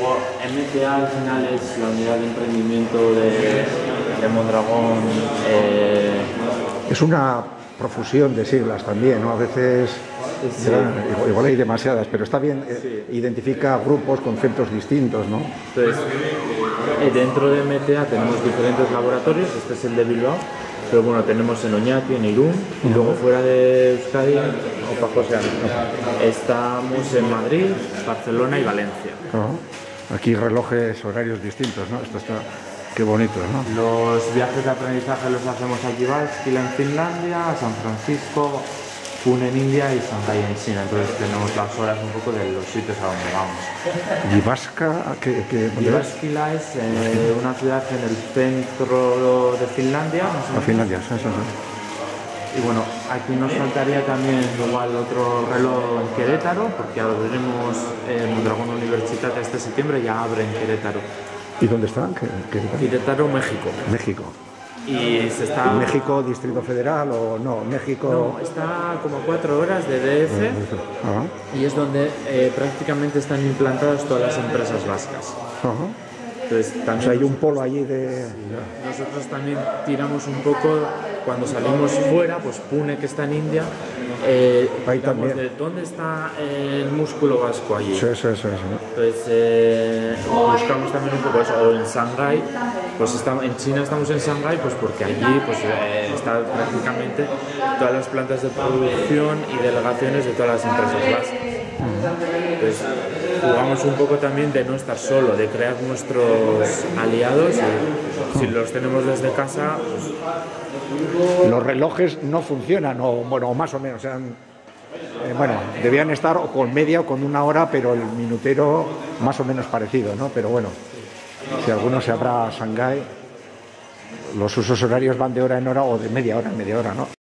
luego MTA al final es la unidad de emprendimiento de, de Mondragón. eh, Es una profusión de siglas también, ¿no? A veces serán- igual, igual hay demasiadas, pero está bien, eh, identifica grupos, conceptos distintos, ¿no? Entonces, eh, dentro de MTA tenemos diferentes laboratorios, este es el de Bilbao, pero bueno, tenemos en Oñati, en Irún, y luego fuera de Euskadi, Opa José estamos en Madrid, Barcelona y Valencia. Aquí relojes horarios distintos, ¿no? Esto está, qué bonito, ¿no? Los viajes de aprendizaje los hacemos a Jyväskylä en Finlandia, San Francisco, Pune en India y Shanghai en China. Entonces tenemos las horas un poco de los sitios a donde vamos. Yivasca, ¿qué, qué? Jyväskylä es eh, una ciudad en el centro de Finlandia, más o A menos. Finlandia, sí, sí, sí. Y bueno, aquí nos faltaría también igual otro reloj en Querétaro, porque abriremos eh, Mondragón Universitat este septiembre, ya abre en Querétaro. ¿Y dónde están? ¿Qué, qué- Querétaro, México. México. Y se está... ¿México, Distrito Federal o no? México. No, está como a cuatro horas de DF Ajá, y es donde eh, prácticamente están implantadas todas las empresas vascas. ajá. Entonces, O también sea, hay un polo allí de. nosotros también tiramos un poco, cuando salimos fuera, pues Pune, que está en India, eh, Ahí también. de dónde está el músculo vasco allí. Sí, sí, sí, sí. Entonces eh, buscamos también un poco eso, o en Shanghái, pues estamos, en China estamos en Shanghái pues porque allí pues eh, están prácticamente todas las plantas de producción y delegaciones de todas las empresas vascas. Entonces jugamos un poco también de no estar solo, de crear nuestros aliados y si los tenemos desde casa, pues, Los relojes no funcionan, o bueno, más o menos. sean, eh, bueno, debían estar o con media o con una hora, pero el minutero más o menos parecido, ¿no? Pero bueno, si alguno se habrá a Shanghái, los usos horarios van de hora en hora o de media hora en media hora, ¿no?